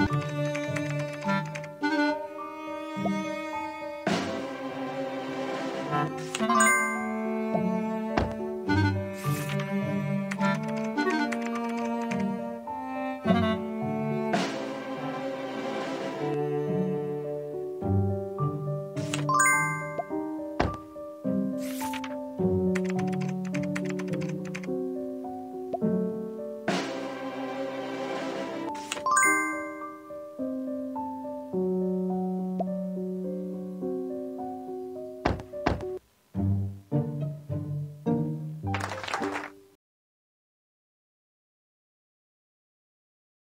you